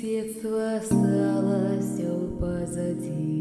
детства осталось все позади.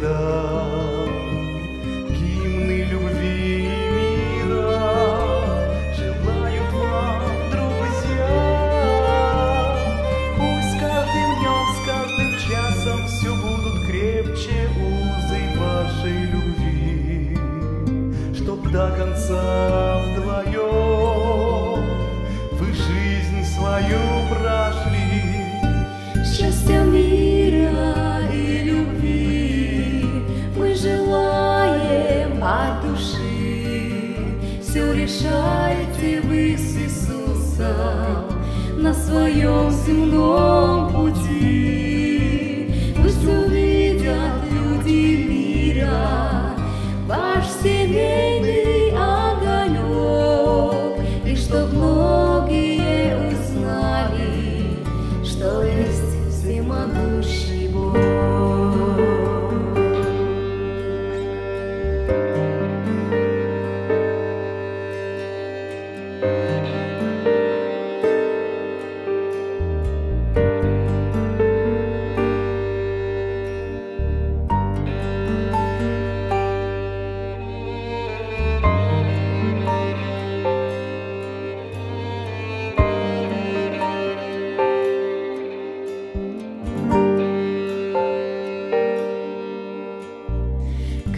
Навсегда. Гимны любви и мира желают вам, друзья. Пусть каждым днем, с каждым часом все будут крепче узы вашей любви, чтоб до конца вдвоем вы жизнь свою прошли. Счастья мира Все решайте вы с Иисусом на своем земном пути. Пусть увидят люди мира ваш семейный огонек, и чтоб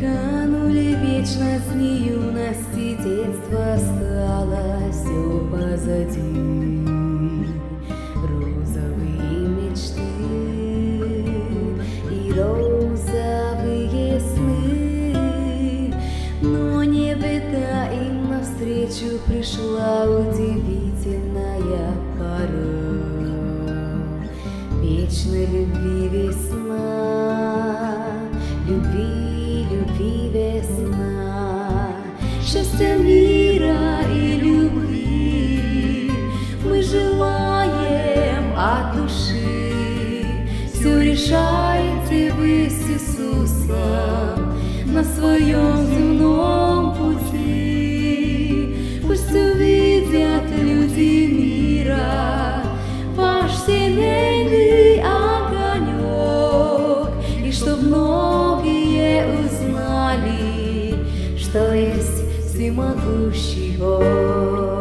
Канули вечность юности, детство осталось все позади. Розовые мечты и розовые сны. Но не беда, им навстречу пришла удивительная пора вечной любви весна, счастья мира и любви мы желаем от души. Все решайте вы с Иисусом на своем земном ひつまぶを」